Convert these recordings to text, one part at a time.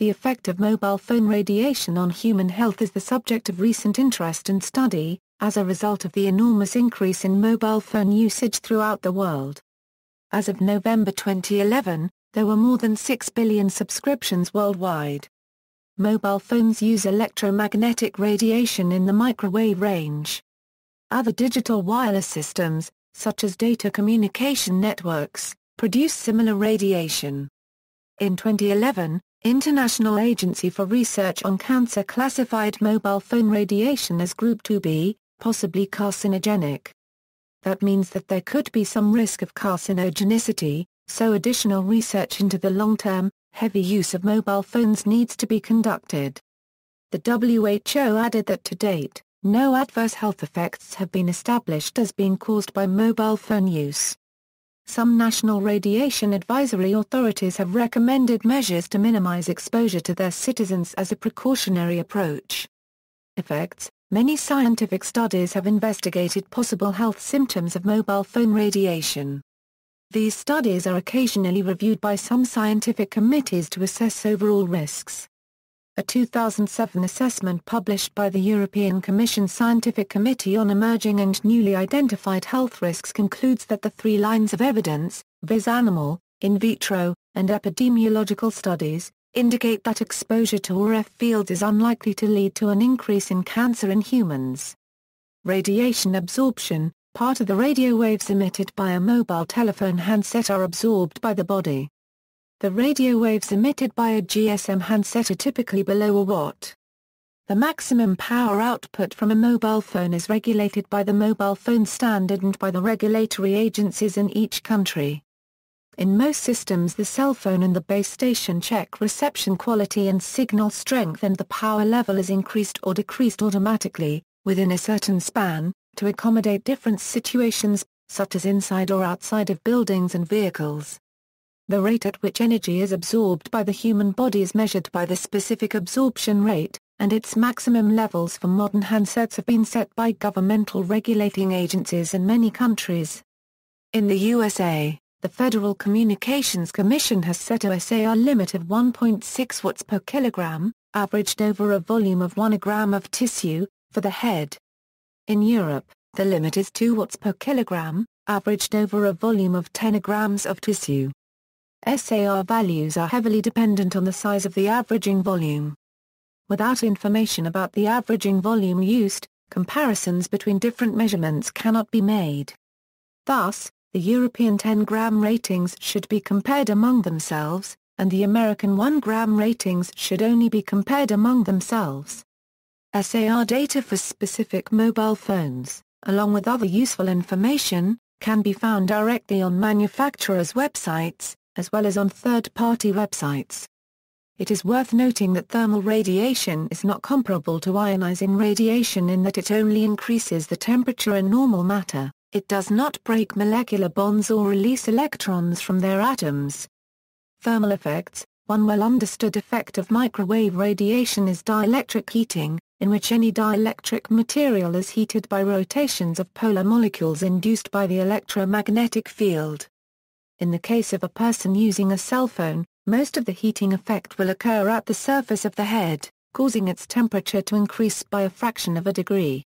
The effect of mobile phone radiation on human health is the subject of recent interest and study, as a result of the enormous increase in mobile phone usage throughout the world. As of November 2011, there were more than 6 billion subscriptions worldwide. Mobile phones use electromagnetic radiation in the microwave range. Other digital wireless systems, such as data communication networks, produce similar radiation. In 2011, International Agency for Research on Cancer classified mobile phone radiation as Group 2B, possibly carcinogenic. That means that there could be some risk of carcinogenicity, so additional research into the long-term, heavy use of mobile phones needs to be conducted. The WHO added that to date, no adverse health effects have been established as being caused by mobile phone use. Some national radiation advisory authorities have recommended measures to minimize exposure to their citizens as a precautionary approach. Effects Many scientific studies have investigated possible health symptoms of mobile phone radiation. These studies are occasionally reviewed by some scientific committees to assess overall risks. A 2007 assessment published by the European Commission Scientific Committee on Emerging and Newly Identified Health Risks concludes that the three lines of evidence, viz animal, in vitro, and epidemiological studies, indicate that exposure to RF fields is unlikely to lead to an increase in cancer in humans. Radiation absorption, part of the radio waves emitted by a mobile telephone handset are absorbed by the body. The radio waves emitted by a GSM handset are typically below a watt. The maximum power output from a mobile phone is regulated by the mobile phone standard and by the regulatory agencies in each country. In most systems the cell phone and the base station check reception quality and signal strength and the power level is increased or decreased automatically, within a certain span, to accommodate different situations, such as inside or outside of buildings and vehicles. The rate at which energy is absorbed by the human body is measured by the specific absorption rate, and its maximum levels for modern handsets have been set by governmental regulating agencies in many countries. In the USA, the Federal Communications Commission has set a SAR limit of 1.6 watts per kilogram, averaged over a volume of 1 gram of tissue, for the head. In Europe, the limit is 2 watts per kilogram, averaged over a volume of 10 grams of tissue. SAR values are heavily dependent on the size of the averaging volume. Without information about the averaging volume used, comparisons between different measurements cannot be made. Thus, the European 10-gram ratings should be compared among themselves, and the American 1-gram ratings should only be compared among themselves. SAR data for specific mobile phones, along with other useful information, can be found directly on manufacturers' websites, as well as on third-party websites. It is worth noting that thermal radiation is not comparable to ionizing radiation in that it only increases the temperature in normal matter, it does not break molecular bonds or release electrons from their atoms. Thermal effects One well-understood effect of microwave radiation is dielectric heating, in which any dielectric material is heated by rotations of polar molecules induced by the electromagnetic field. In the case of a person using a cell phone, most of the heating effect will occur at the surface of the head, causing its temperature to increase by a fraction of a degree.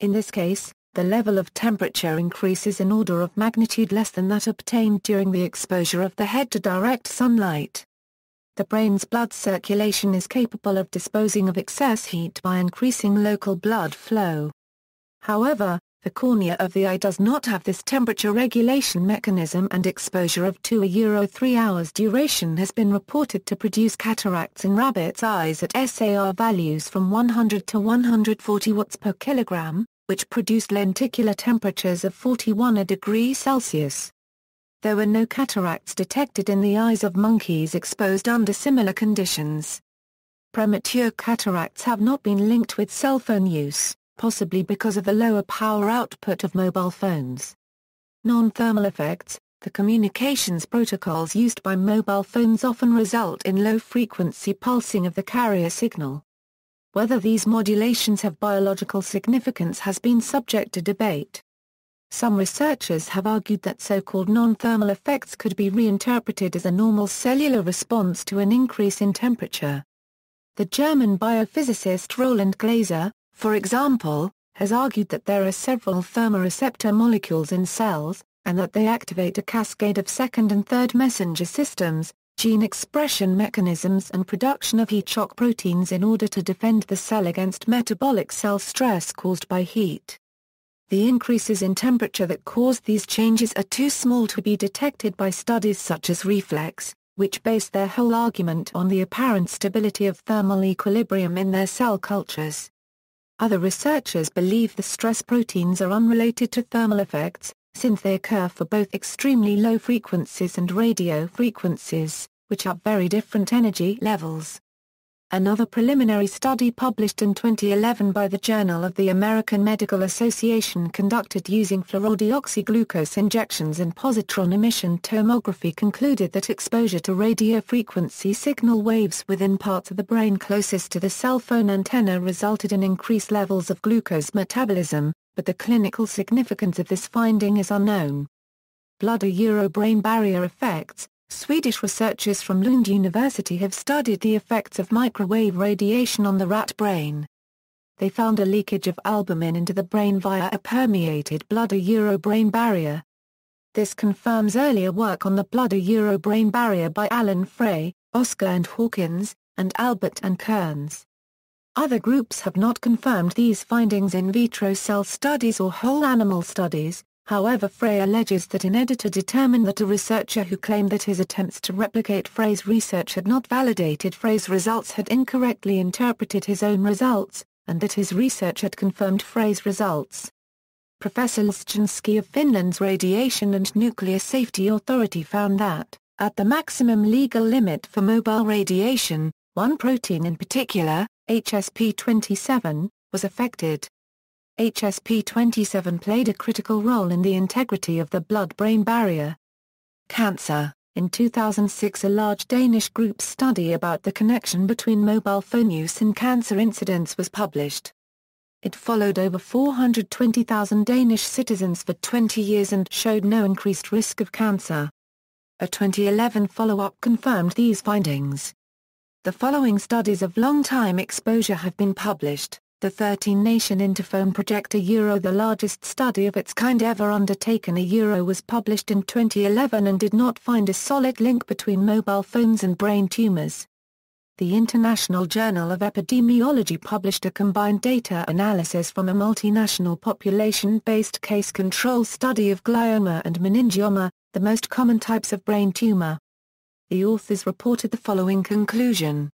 In this case, the level of temperature increases in order of magnitude less than that obtained during the exposure of the head to direct sunlight. The brain's blood circulation is capable of disposing of excess heat by increasing local blood flow. However, the cornea of the eye does not have this temperature regulation mechanism and exposure of 2 a euro 3 hours duration has been reported to produce cataracts in rabbits' eyes at SAR values from 100 to 140 watts per kilogram, which produced lenticular temperatures of 41 a degree Celsius. There were no cataracts detected in the eyes of monkeys exposed under similar conditions. Premature cataracts have not been linked with cell phone use possibly because of the lower power output of mobile phones. Non-thermal effects The communications protocols used by mobile phones often result in low-frequency pulsing of the carrier signal. Whether these modulations have biological significance has been subject to debate. Some researchers have argued that so-called non-thermal effects could be reinterpreted as a normal cellular response to an increase in temperature. The German biophysicist Roland Glaser, for example, has argued that there are several thermoreceptor molecules in cells, and that they activate a cascade of second and third messenger systems, gene expression mechanisms and production of heat shock proteins in order to defend the cell against metabolic cell stress caused by heat. The increases in temperature that cause these changes are too small to be detected by studies such as Reflex, which base their whole argument on the apparent stability of thermal equilibrium in their cell cultures. Other researchers believe the stress proteins are unrelated to thermal effects, since they occur for both extremely low frequencies and radio frequencies, which are very different energy levels. Another preliminary study published in 2011 by the Journal of the American Medical Association conducted using fluorodeoxyglucose injections and positron emission tomography concluded that exposure to radio frequency signal waves within parts of the brain closest to the cell phone antenna resulted in increased levels of glucose metabolism, but the clinical significance of this finding is unknown. Blood-Euro-brain barrier effects Swedish researchers from Lund University have studied the effects of microwave radiation on the rat brain. They found a leakage of albumin into the brain via a permeated blood-Euro-brain barrier. This confirms earlier work on the blood-Euro-brain barrier by Alan Frey, Oscar and Hawkins, and Albert and Kearns. Other groups have not confirmed these findings in vitro cell studies or whole animal studies, However Frey alleges that an editor determined that a researcher who claimed that his attempts to replicate Frey's research had not validated Frey's results had incorrectly interpreted his own results, and that his research had confirmed Frey's results. Professor Leszczynski of Finland's Radiation and Nuclear Safety Authority found that, at the maximum legal limit for mobile radiation, one protein in particular, HSP27, was affected. HSP27 played a critical role in the integrity of the blood-brain barrier. Cancer In 2006 a large Danish group study about the connection between mobile phone use and cancer incidence was published. It followed over 420,000 Danish citizens for 20 years and showed no increased risk of cancer. A 2011 follow-up confirmed these findings. The following studies of long-time exposure have been published. The 13-nation Interphone Project Euro the largest study of its kind ever undertaken a Euro was published in 2011 and did not find a solid link between mobile phones and brain tumors. The International Journal of Epidemiology published a combined data analysis from a multinational population-based case control study of glioma and meningioma, the most common types of brain tumor. The authors reported the following conclusion.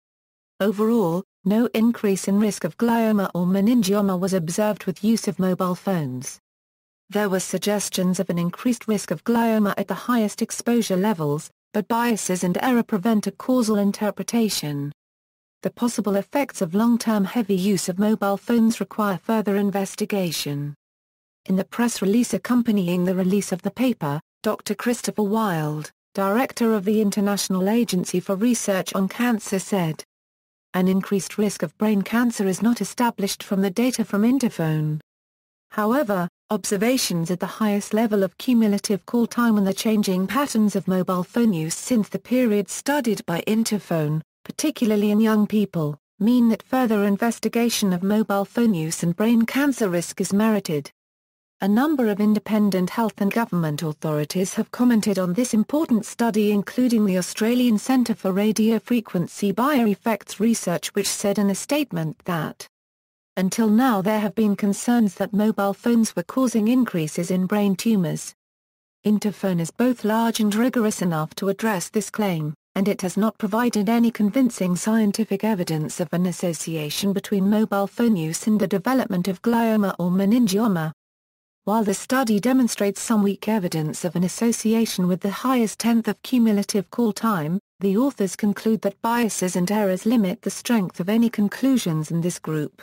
Overall, no increase in risk of glioma or meningioma was observed with use of mobile phones. There were suggestions of an increased risk of glioma at the highest exposure levels, but biases and error prevent a causal interpretation. The possible effects of long-term heavy use of mobile phones require further investigation. In the press release accompanying the release of the paper, Dr. Christopher Wild, director of the International Agency for Research on Cancer said, an increased risk of brain cancer is not established from the data from Interphone. However, observations at the highest level of cumulative call time and the changing patterns of mobile phone use since the period studied by Interphone, particularly in young people, mean that further investigation of mobile phone use and brain cancer risk is merited. A number of independent health and government authorities have commented on this important study including the Australian Centre for Radiofrequency Bioeffects Research which said in a statement that until now there have been concerns that mobile phones were causing increases in brain tumours. Interphone is both large and rigorous enough to address this claim, and it has not provided any convincing scientific evidence of an association between mobile phone use and the development of glioma or meningioma. While the study demonstrates some weak evidence of an association with the highest tenth of cumulative call time, the authors conclude that biases and errors limit the strength of any conclusions in this group.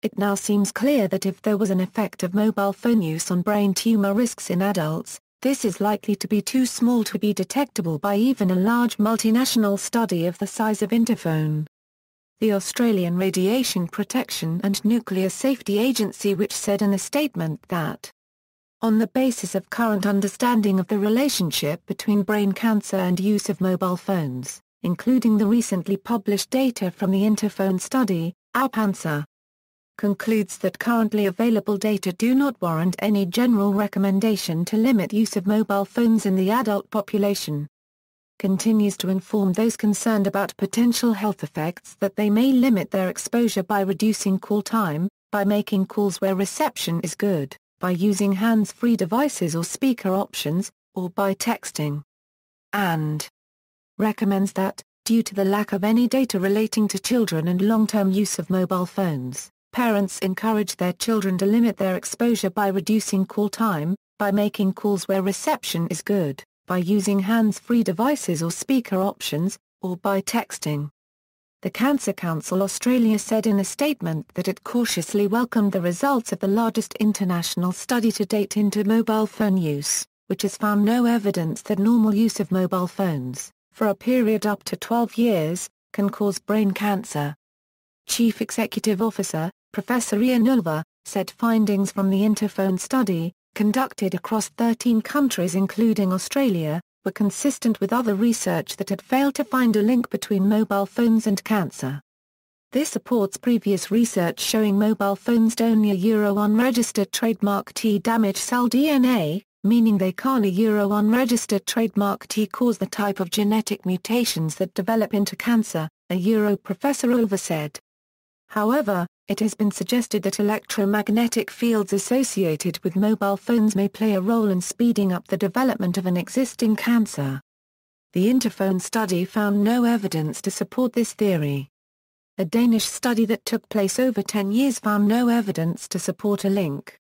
It now seems clear that if there was an effect of mobile phone use on brain tumor risks in adults, this is likely to be too small to be detectable by even a large multinational study of the size of Interphone the Australian Radiation Protection and Nuclear Safety Agency which said in a statement that On the basis of current understanding of the relationship between brain cancer and use of mobile phones, including the recently published data from the Interphone study, our ARPANSA concludes that currently available data do not warrant any general recommendation to limit use of mobile phones in the adult population. Continues to inform those concerned about potential health effects that they may limit their exposure by reducing call time, by making calls where reception is good by using hands-free devices or speaker options, or by texting. And recommends that, due to the lack of any data relating to children and long-term use of mobile phones, parents encourage their children to limit their exposure by reducing call time, by making calls where reception is good, by using hands-free devices or speaker options, or by texting. The Cancer Council Australia said in a statement that it cautiously welcomed the results of the largest international study to date into mobile phone use, which has found no evidence that normal use of mobile phones, for a period up to 12 years, can cause brain cancer. Chief Executive Officer, Professor Ian Olver, said findings from the Interphone study, conducted across 13 countries including Australia, were consistent with other research that had failed to find a link between mobile phones and cancer. This supports previous research showing mobile phones don't Euro unregistered trademark T damage cell DNA, meaning they can't Euro unregistered trademark T cause the type of genetic mutations that develop into cancer, a Euro Professor Olver said. However, it has been suggested that electromagnetic fields associated with mobile phones may play a role in speeding up the development of an existing cancer. The Interphone study found no evidence to support this theory. A Danish study that took place over 10 years found no evidence to support a link.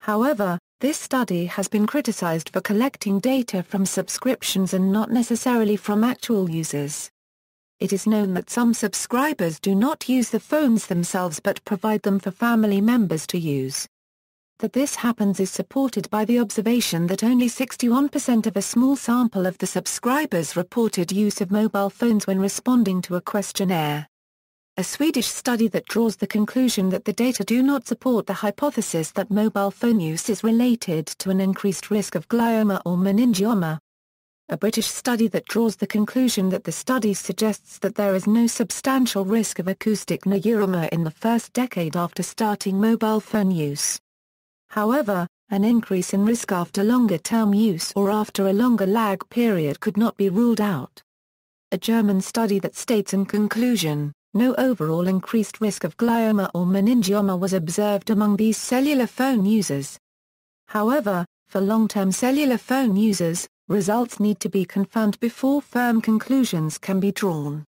However, this study has been criticized for collecting data from subscriptions and not necessarily from actual users. It is known that some subscribers do not use the phones themselves but provide them for family members to use. That this happens is supported by the observation that only 61% of a small sample of the subscribers reported use of mobile phones when responding to a questionnaire. A Swedish study that draws the conclusion that the data do not support the hypothesis that mobile phone use is related to an increased risk of glioma or meningioma, a British study that draws the conclusion that the study suggests that there is no substantial risk of acoustic neuroma in the first decade after starting mobile phone use. However, an increase in risk after longer-term use or after a longer lag period could not be ruled out. A German study that states in conclusion, no overall increased risk of glioma or meningioma was observed among these cellular phone users. However, for long-term cellular phone users, results need to be confirmed before firm conclusions can be drawn.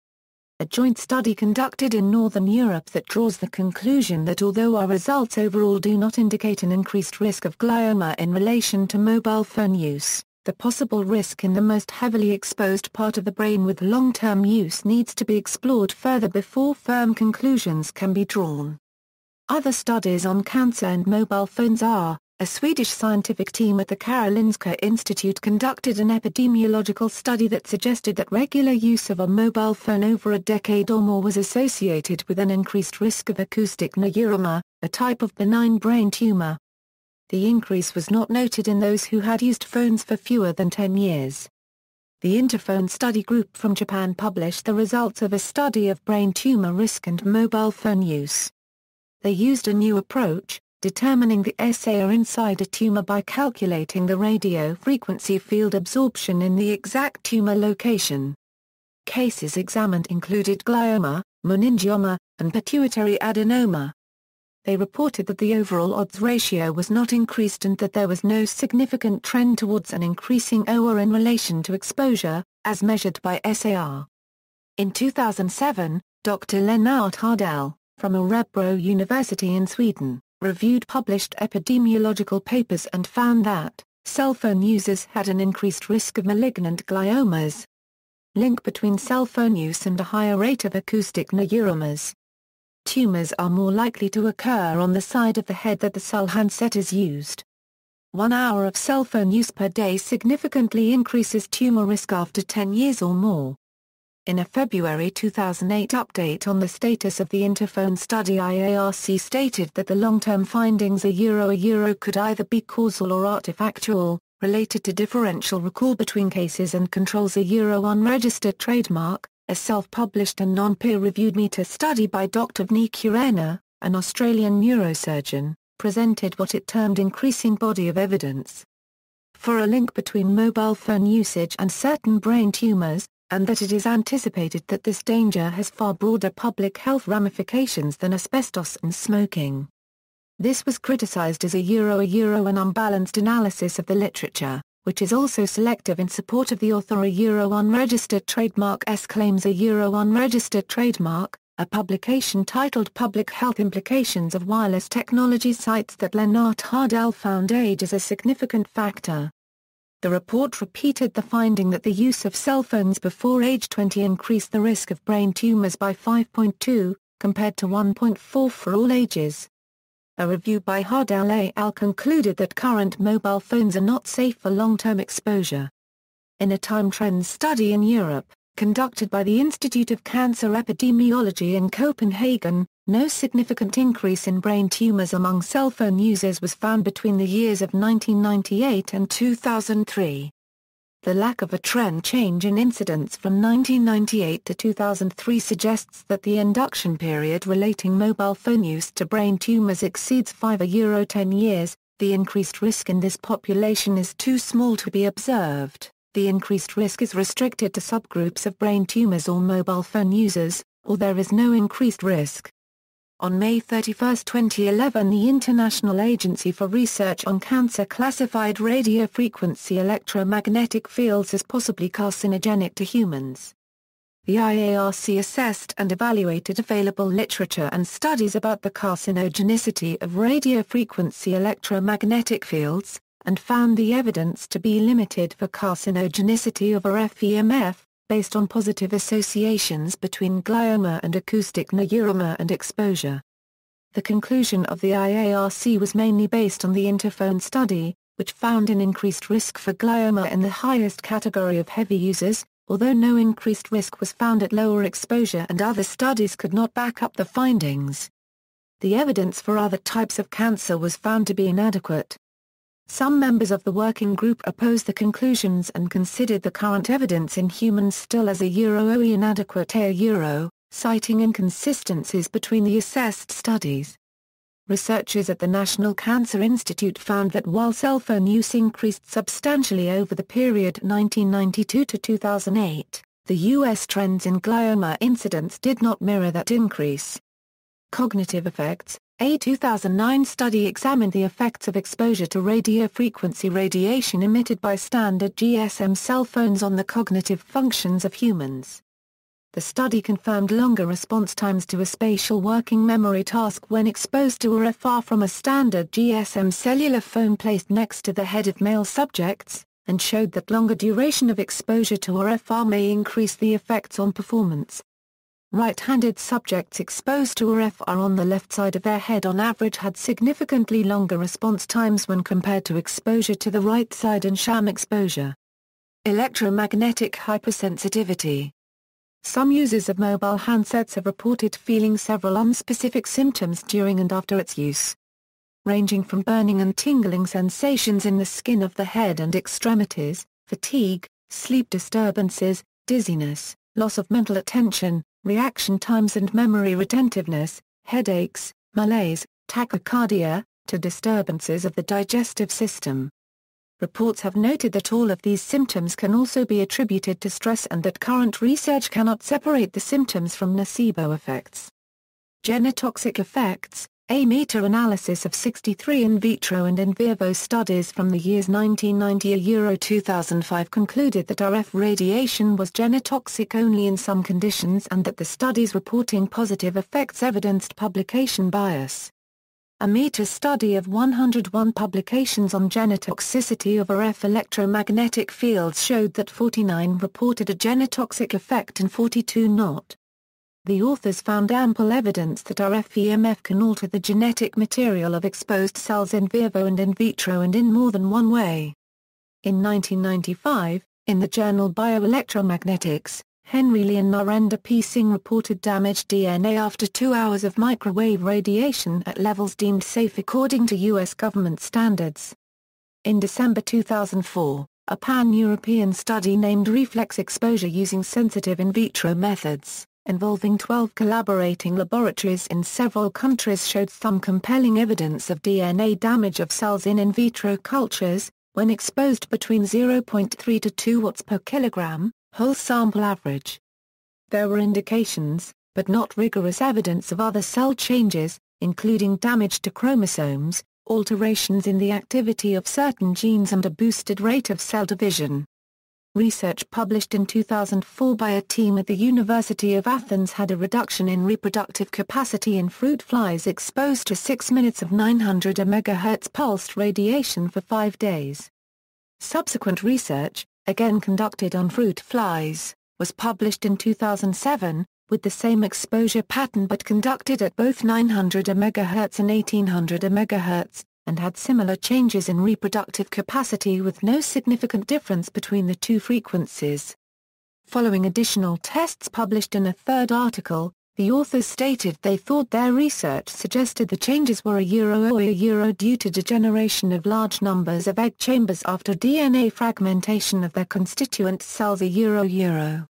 A joint study conducted in Northern Europe that draws the conclusion that although our results overall do not indicate an increased risk of glioma in relation to mobile phone use, the possible risk in the most heavily exposed part of the brain with long-term use needs to be explored further before firm conclusions can be drawn. Other studies on cancer and mobile phones are, a Swedish scientific team at the Karolinska Institute conducted an epidemiological study that suggested that regular use of a mobile phone over a decade or more was associated with an increased risk of acoustic neuroma, a type of benign brain tumor. The increase was not noted in those who had used phones for fewer than 10 years. The Interphone Study Group from Japan published the results of a study of brain tumor risk and mobile phone use. They used a new approach, determining the SAR inside a tumor by calculating the radio frequency field absorption in the exact tumor location. Cases examined included glioma, meningioma, and pituitary adenoma. They reported that the overall odds ratio was not increased and that there was no significant trend towards an increasing OR in relation to exposure, as measured by SAR. In 2007, Dr. Lennart Hardell, from Örebro University in Sweden, reviewed published epidemiological papers and found that, cell phone users had an increased risk of malignant gliomas. Link between cell phone use and a higher rate of acoustic neuromas. Tumors are more likely to occur on the side of the head that the cell handset is used. One hour of cell phone use per day significantly increases tumor risk after 10 years or more. In a February 2008 update on the status of the Interphone study IARC stated that the long-term findings a euro a euro could either be causal or artifactual, related to differential recall between cases and controls a euro unregistered trademark, a self-published and non-peer-reviewed meta-study by Dr. Vini Khurana, an Australian neurosurgeon, presented what it termed increasing body of evidence for a link between mobile phone usage and certain brain tumors, and that it is anticipated that this danger has far broader public health ramifications than asbestos and smoking. This was criticized as a euro a euro an unbalanced analysis of the literature, which is also selective in support of the author a euro unregistered trademark S claims a euro unregistered trademark, a publication titled Public Health Implications of Wireless Technology cites that Lennart Hardell found age as a significant factor. The report repeated the finding that the use of cell phones before age 20 increased the risk of brain tumors by 5.2, compared to 1.4 for all ages. A review by Hardell et al. concluded that current mobile phones are not safe for long-term exposure. In a time trends study in Europe, conducted by the Institute of Cancer Epidemiology in Copenhagen, no significant increase in brain tumors among cell phone users was found between the years of 1998 and 2003. The lack of a trend change in incidence from 1998 to 2003 suggests that the induction period relating mobile phone use to brain tumors exceeds 5 a euro 10 years, the increased risk in this population is too small to be observed. The increased risk is restricted to subgroups of brain tumors or mobile phone users, or there is no increased risk. On May 31, 2011 the International Agency for Research on Cancer classified radiofrequency electromagnetic fields as possibly carcinogenic to humans. The IARC assessed and evaluated available literature and studies about the carcinogenicity of radiofrequency electromagnetic fields, and found the evidence to be limited for carcinogenicity of RF-EMF, based on positive associations between glioma and acoustic neuroma and exposure. The conclusion of the IARC was mainly based on the Interphone study, which found an increased risk for glioma in the highest category of heavy users, although no increased risk was found at lower exposure and other studies could not back up the findings. The evidence for other types of cancer was found to be inadequate. Some members of the working group opposed the conclusions and considered the current evidence in humans still as a euro inadequate a euro, citing inconsistencies between the assessed studies. Researchers at the National Cancer Institute found that while cell phone use increased substantially over the period 1992 to 2008, the U.S. trends in glioma incidence did not mirror that increase. Cognitive effects, a 2009 study examined the effects of exposure to radiofrequency radiation emitted by standard GSM cell phones on the cognitive functions of humans. The study confirmed longer response times to a spatial working memory task when exposed to RFR from a standard GSM cellular phone placed next to the head of male subjects, and showed that longer duration of exposure to RFR may increase the effects on performance. Right-handed subjects exposed to RFR on the left side of their head on average had significantly longer response times when compared to exposure to the right side and sham exposure. Electromagnetic hypersensitivity Some users of mobile handsets have reported feeling several unspecific symptoms during and after its use. Ranging from burning and tingling sensations in the skin of the head and extremities, fatigue, sleep disturbances, dizziness, loss of mental attention, reaction times and memory retentiveness, headaches, malaise, tachycardia, to disturbances of the digestive system. Reports have noted that all of these symptoms can also be attributed to stress and that current research cannot separate the symptoms from nocebo effects. Genotoxic effects, a meta-analysis of 63 in vitro and in vivo studies from the years 1990 a Euro 2005 concluded that RF radiation was genotoxic only in some conditions and that the studies reporting positive effects evidenced publication bias. A meta-study of 101 publications on genotoxicity of RF electromagnetic fields showed that 49 reported a genotoxic effect and 42 not. The authors found ample evidence that RF-EMF can alter the genetic material of exposed cells in vivo and in vitro and in more than one way. In 1995, in the journal Bioelectromagnetics, Henry Lee and Narendra P. Singh reported damaged DNA after two hours of microwave radiation at levels deemed safe according to U.S. government standards. In December 2004, a pan-European study named Reflex Exposure using sensitive in vitro methods, involving 12 collaborating laboratories in several countries showed some compelling evidence of DNA damage of cells in in vitro cultures, when exposed between 0.3 to 2 watts per kilogram, whole sample average. There were indications, but not rigorous evidence of other cell changes, including damage to chromosomes, alterations in the activity of certain genes and a boosted rate of cell division. Research published in 2004 by a team at the University of Athens had a reduction in reproductive capacity in fruit flies exposed to 6 minutes of 900 MHz pulsed radiation for 5 days. Subsequent research, again conducted on fruit flies, was published in 2007, with the same exposure pattern but conducted at both 900 MHz and 1800 MHz, and had similar changes in reproductive capacity with no significant difference between the two frequencies. Following additional tests published in a third article, the authors stated they thought their research suggested the changes were a euro or a euro due to degeneration of large numbers of egg chambers after DNA fragmentation of their constituent cells a euro euro.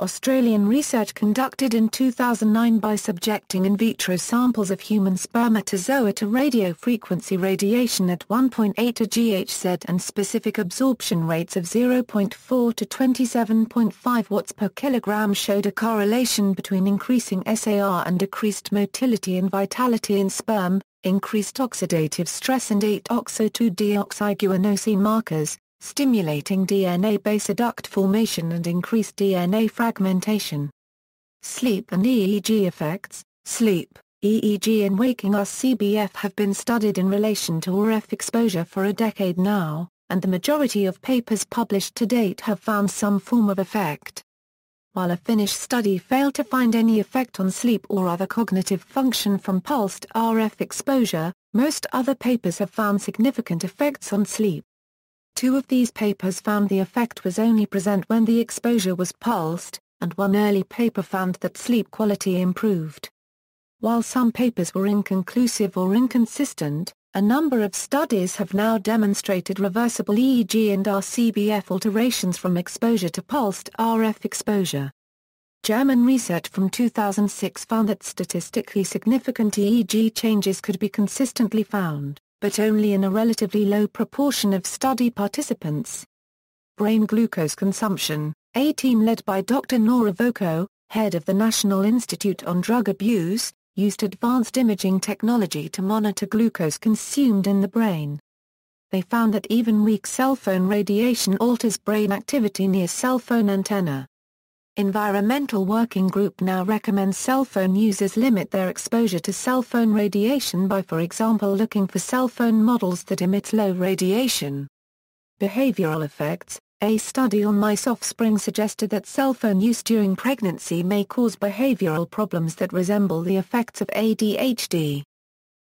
Australian research conducted in 2009 by subjecting in vitro samples of human spermatozoa to radiofrequency radiation at 1.8 to GHz and specific absorption rates of 0.4 to 27.5 watts per kilogram showed a correlation between increasing SAR and decreased motility and vitality in sperm, increased oxidative stress and 8-oxo-2-deoxyguanosine markers, stimulating DNA base adduct formation and increased DNA fragmentation. Sleep and EEG effects Sleep, EEG and waking RCBF have been studied in relation to RF exposure for a decade now, and the majority of papers published to date have found some form of effect. While a Finnish study failed to find any effect on sleep or other cognitive function from pulsed RF exposure, most other papers have found significant effects on sleep. Two of these papers found the effect was only present when the exposure was pulsed, and one early paper found that sleep quality improved. While some papers were inconclusive or inconsistent, a number of studies have now demonstrated reversible EEG and RCBF alterations from exposure to pulsed RF exposure. German research from 2006 found that statistically significant EEG changes could be consistently found but only in a relatively low proportion of study participants. Brain glucose consumption, a team led by Dr. Nora Volkow, head of the National Institute on Drug Abuse, used advanced imaging technology to monitor glucose consumed in the brain. They found that even weak cell phone radiation alters brain activity near cell phone antenna. Environmental Working Group now recommends cell phone users limit their exposure to cell phone radiation by for example looking for cell phone models that emit low radiation. Behavioral effects A study on mice offspring suggested that cell phone use during pregnancy may cause behavioral problems that resemble the effects of ADHD.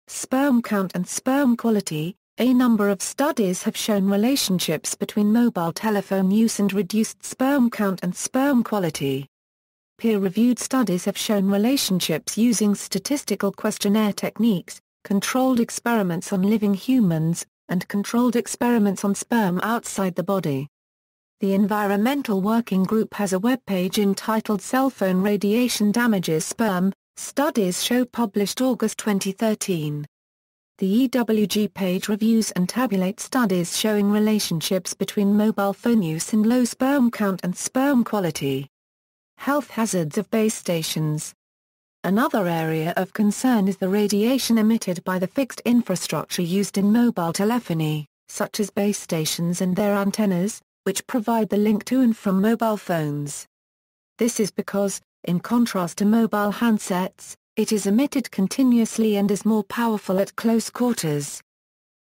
Sperm count and sperm quality a number of studies have shown relationships between mobile telephone use and reduced sperm count and sperm quality. Peer-reviewed studies have shown relationships using statistical questionnaire techniques, controlled experiments on living humans, and controlled experiments on sperm outside the body. The Environmental Working Group has a webpage entitled Cell Phone Radiation Damages Sperm, Studies Show published August 2013. The EWG page reviews and tabulates studies showing relationships between mobile phone use and low sperm count and sperm quality. Health hazards of base stations. Another area of concern is the radiation emitted by the fixed infrastructure used in mobile telephony, such as base stations and their antennas, which provide the link to and from mobile phones. This is because, in contrast to mobile handsets, it is emitted continuously and is more powerful at close quarters.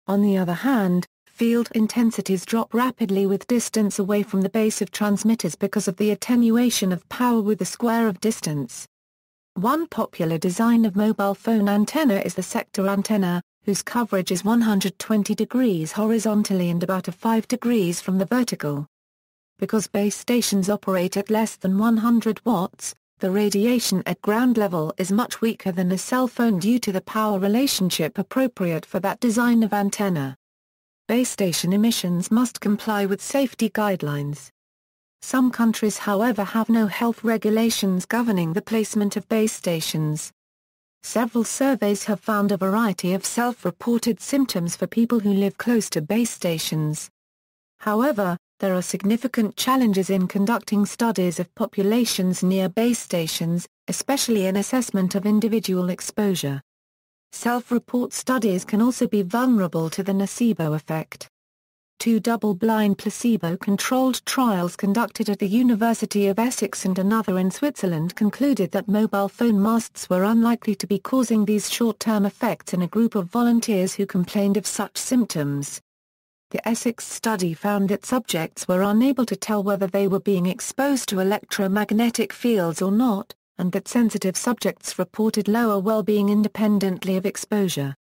On the other hand, field intensities drop rapidly with distance away from the base of transmitters because of the attenuation of power with the square of distance. One popular design of mobile phone antenna is the sector antenna, whose coverage is 120 degrees horizontally and about a 5 degrees from the vertical. Because base stations operate at less than 100 watts, the radiation at ground level is much weaker than a cell phone due to the power relationship appropriate for that design of antenna. Base station emissions must comply with safety guidelines. Some countries however have no health regulations governing the placement of base stations. Several surveys have found a variety of self-reported symptoms for people who live close to base stations. However, there are significant challenges in conducting studies of populations near base stations, especially in assessment of individual exposure. Self-report studies can also be vulnerable to the nocebo effect. Two double-blind placebo-controlled trials conducted at the University of Essex and another in Switzerland concluded that mobile phone masts were unlikely to be causing these short-term effects in a group of volunteers who complained of such symptoms. The Essex study found that subjects were unable to tell whether they were being exposed to electromagnetic fields or not, and that sensitive subjects reported lower well-being independently of exposure.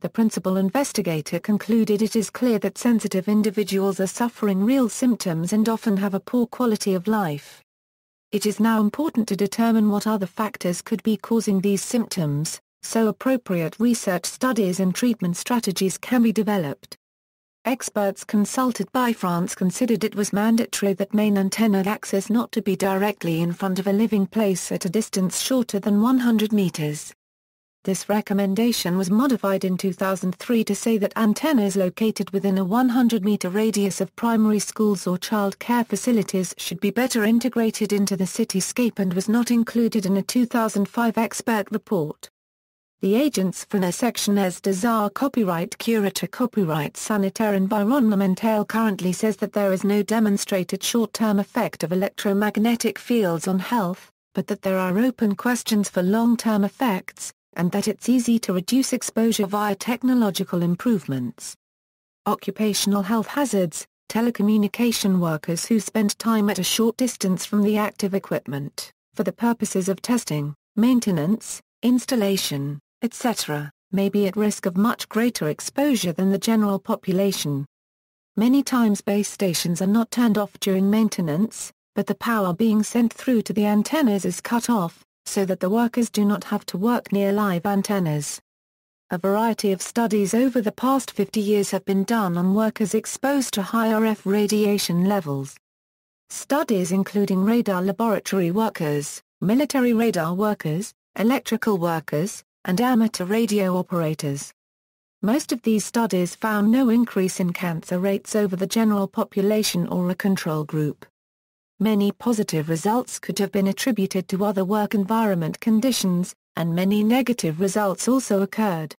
The principal investigator concluded it is clear that sensitive individuals are suffering real symptoms and often have a poor quality of life. It is now important to determine what other factors could be causing these symptoms, so appropriate research studies and treatment strategies can be developed. Experts consulted by France considered it was mandatory that main antenna axis not to be directly in front of a living place at a distance shorter than 100 meters. This recommendation was modified in 2003 to say that antennas located within a 100-meter radius of primary schools or child care facilities should be better integrated into the cityscape and was not included in a 2005 expert report. The agents for la section des Arts copyright curator copyright sanitaire environnemental currently says that there is no demonstrated short-term effect of electromagnetic fields on health, but that there are open questions for long-term effects, and that it's easy to reduce exposure via technological improvements. Occupational health hazards, telecommunication workers who spend time at a short distance from the active equipment, for the purposes of testing, maintenance, installation, etc., may be at risk of much greater exposure than the general population. Many times base stations are not turned off during maintenance, but the power being sent through to the antennas is cut off, so that the workers do not have to work near live antennas. A variety of studies over the past 50 years have been done on workers exposed to high RF radiation levels. Studies including radar laboratory workers, military radar workers, electrical workers, and amateur radio operators. Most of these studies found no increase in cancer rates over the general population or a control group. Many positive results could have been attributed to other work environment conditions, and many negative results also occurred.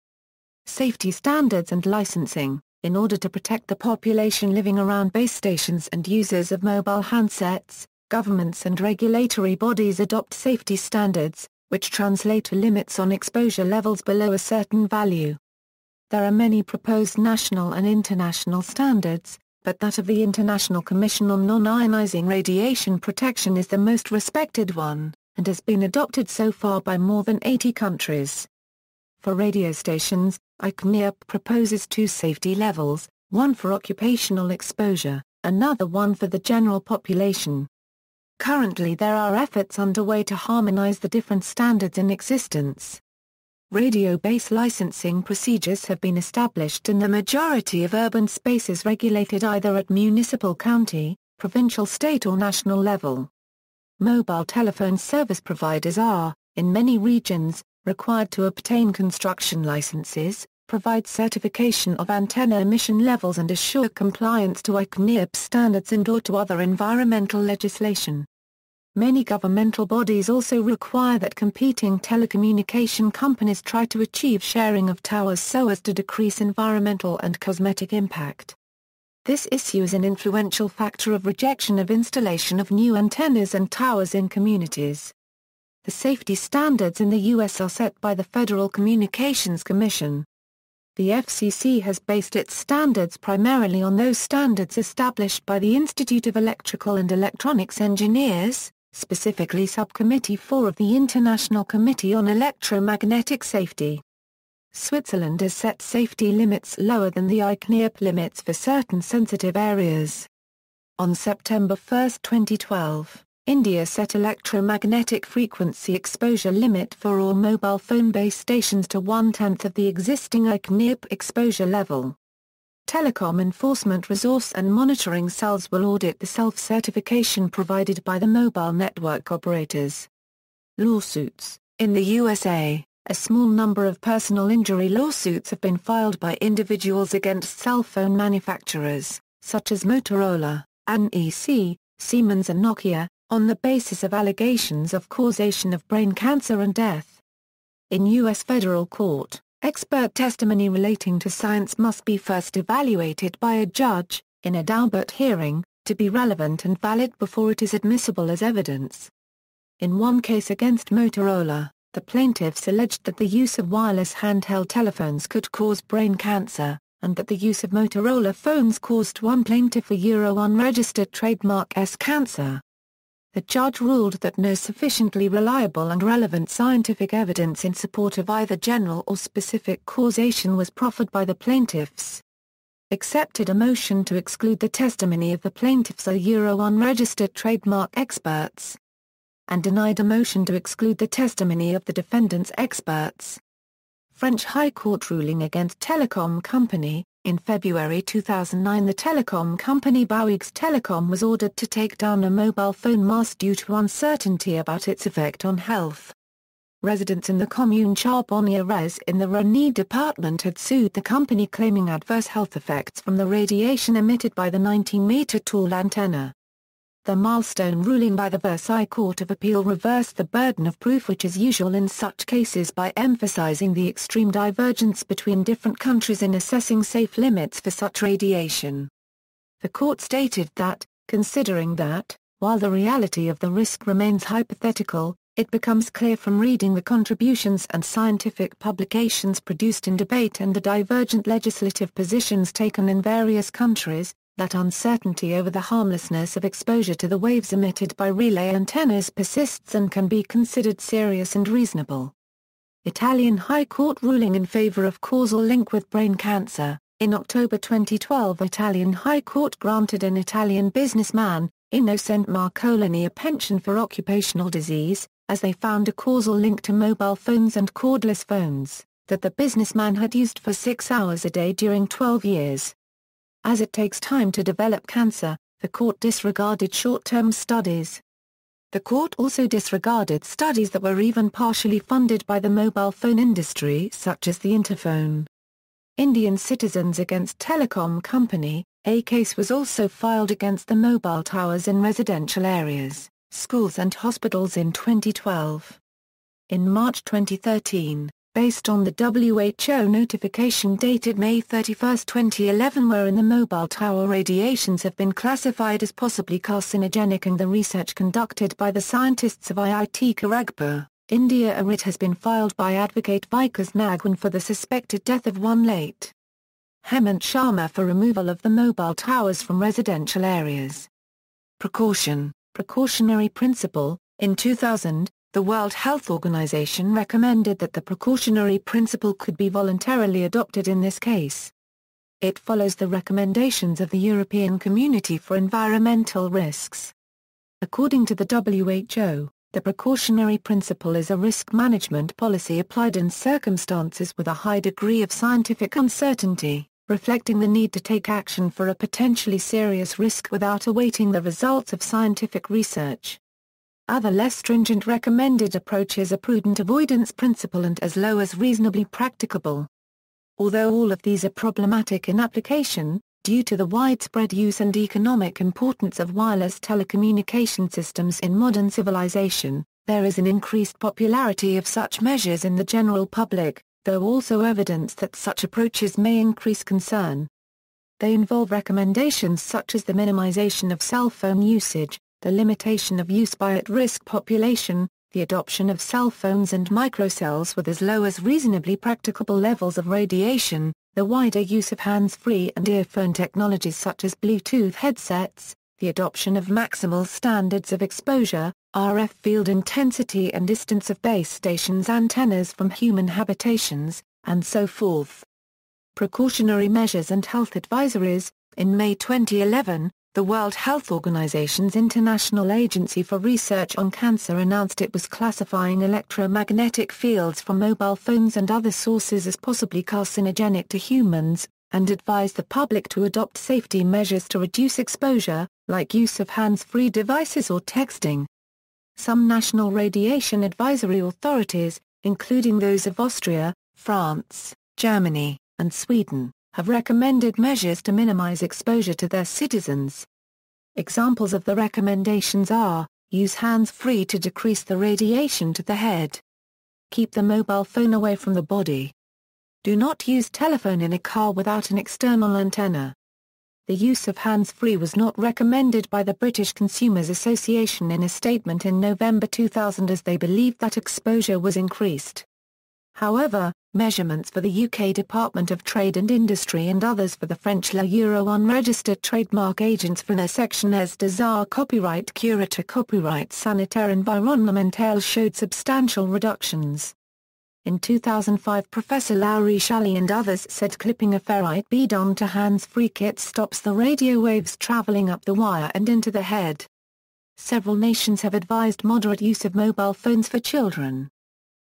Safety standards and licensing In order to protect the population living around base stations and users of mobile handsets, governments and regulatory bodies adopt safety standards, which translate to limits on exposure levels below a certain value. There are many proposed national and international standards, but that of the International Commission on Non-Ionizing Radiation Protection is the most respected one, and has been adopted so far by more than 80 countries. For radio stations, ICNIRP proposes two safety levels, one for occupational exposure, another one for the general population. Currently there are efforts underway to harmonize the different standards in existence. Radio base licensing procedures have been established in the majority of urban spaces regulated either at municipal county, provincial state or national level. Mobile telephone service providers are, in many regions, required to obtain construction licenses, provide certification of antenna emission levels and assure compliance to ICNIRP standards and or to other environmental legislation. Many governmental bodies also require that competing telecommunication companies try to achieve sharing of towers so as to decrease environmental and cosmetic impact. This issue is an influential factor of rejection of installation of new antennas and towers in communities. The safety standards in the U.S. are set by the Federal Communications Commission. The FCC has based its standards primarily on those standards established by the Institute of Electrical and Electronics Engineers, specifically Subcommittee 4 of the International Committee on Electromagnetic Safety. Switzerland has set safety limits lower than the ICNIRP limits for certain sensitive areas. On September 1, 2012, India set electromagnetic frequency exposure limit for all mobile phone base stations to one-tenth of the existing ICNIRP exposure level. Telecom Enforcement Resource and Monitoring Cells will audit the self-certification provided by the mobile network operators. Lawsuits In the USA, a small number of personal injury lawsuits have been filed by individuals against cell phone manufacturers, such as Motorola, NEC, Siemens and Nokia, on the basis of allegations of causation of brain cancer and death. In U.S. federal court, Expert testimony relating to science must be first evaluated by a judge, in a Daubert hearing, to be relevant and valid before it is admissible as evidence. In one case against Motorola, the plaintiffs alleged that the use of wireless handheld telephones could cause brain cancer, and that the use of Motorola phones caused one plaintiff a Euro unregistered trademark S cancer. The judge ruled that no sufficiently reliable and relevant scientific evidence in support of either general or specific causation was proffered by the plaintiffs. Accepted a motion to exclude the testimony of the plaintiffs a Euro unregistered trademark experts. And denied a motion to exclude the testimony of the defendant's experts. French High Court ruling against telecom company, in February 2009 the telecom company Bouygues Telecom was ordered to take down a mobile phone mast due to uncertainty about its effect on health. Residents in the commune Charbonnières in the Rhône department had sued the company claiming adverse health effects from the radiation emitted by the 19-meter tall antenna. The milestone ruling by the Versailles Court of Appeal reversed the burden of proof which is usual in such cases by emphasizing the extreme divergence between different countries in assessing safe limits for such radiation. The court stated that, considering that, while the reality of the risk remains hypothetical, it becomes clear from reading the contributions and scientific publications produced in debate and the divergent legislative positions taken in various countries, that uncertainty over the harmlessness of exposure to the waves emitted by relay antennas persists and can be considered serious and reasonable. Italian High Court ruling in favor of causal link with brain cancer. In October 2012 Italian High Court granted an Italian businessman, Innocent Marcolini a pension for occupational disease, as they found a causal link to mobile phones and cordless phones, that the businessman had used for six hours a day during 12 years. As it takes time to develop cancer, the court disregarded short-term studies. The court also disregarded studies that were even partially funded by the mobile phone industry such as the Interphone. Indian Citizens Against Telecom Company, a case was also filed against the mobile towers in residential areas, schools and hospitals in 2012. In March 2013, based on the WHO notification dated May 31, 2011 wherein the mobile tower radiations have been classified as possibly carcinogenic and the research conducted by the scientists of IIT Kharagpur, India a writ has been filed by advocate Vikas Nagwan for the suspected death of one late Hemant Sharma for removal of the mobile towers from residential areas. Precaution, precautionary principle, in 2000, the World Health Organization recommended that the precautionary principle could be voluntarily adopted in this case. It follows the recommendations of the European Community for Environmental Risks. According to the WHO, the precautionary principle is a risk management policy applied in circumstances with a high degree of scientific uncertainty, reflecting the need to take action for a potentially serious risk without awaiting the results of scientific research. Other less stringent recommended approaches are prudent avoidance principle and as low as reasonably practicable. Although all of these are problematic in application, due to the widespread use and economic importance of wireless telecommunication systems in modern civilization, there is an increased popularity of such measures in the general public, though also evidence that such approaches may increase concern. They involve recommendations such as the minimization of cell phone usage, the limitation of use by at-risk population, the adoption of cell phones and microcells with as low as reasonably practicable levels of radiation, the wider use of hands-free and earphone technologies such as Bluetooth headsets, the adoption of maximal standards of exposure, RF field intensity and distance of base stations antennas from human habitations, and so forth. Precautionary measures and health advisories In May 2011, the World Health Organization's International Agency for Research on Cancer announced it was classifying electromagnetic fields from mobile phones and other sources as possibly carcinogenic to humans, and advised the public to adopt safety measures to reduce exposure, like use of hands-free devices or texting. Some national radiation advisory authorities, including those of Austria, France, Germany, and Sweden, have recommended measures to minimize exposure to their citizens. Examples of the recommendations are, use hands-free to decrease the radiation to the head. Keep the mobile phone away from the body. Do not use telephone in a car without an external antenna. The use of hands-free was not recommended by the British Consumers Association in a statement in November 2000 as they believed that exposure was increased. However, measurements for the UK Department of Trade and Industry and others for the French La Euro unregistered trademark agents for their section as Desar copyright curator copyright sanitaire environnemental showed substantial reductions. In 2005 Professor Lawrie Challis and others said clipping a ferrite bead onto hands-free kit stops the radio waves traveling up the wire and into the head. Several nations have advised moderate use of mobile phones for children.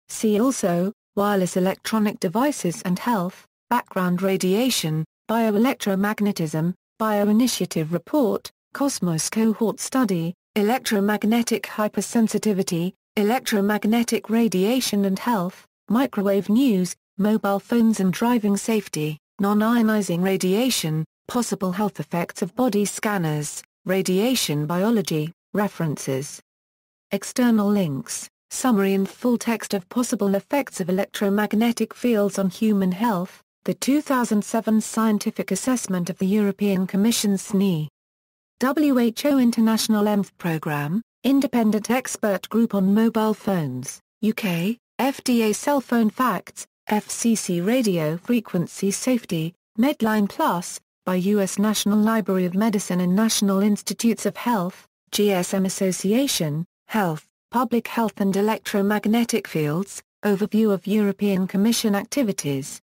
See also, wireless electronic devices and health, background radiation, bioelectromagnetism, bioinitiative report, Cosmos cohort study, electromagnetic hypersensitivity, electromagnetic radiation and health, microwave news, mobile phones and driving safety, non-ionizing radiation, possible health effects of body scanners, radiation biology, references. External links Summary and full text of possible effects of electromagnetic fields on human health, the 2007 Scientific Assessment of the European Commission's SNE. WHO International EMF Programme, Independent Expert Group on Mobile Phones, UK, FDA Cell Phone Facts, FCC Radio Frequency Safety, Medline Plus, by U.S. National Library of Medicine and National Institutes of Health, GSM Association, Health, Public Health and Electromagnetic Fields, Overview of European Commission Activities,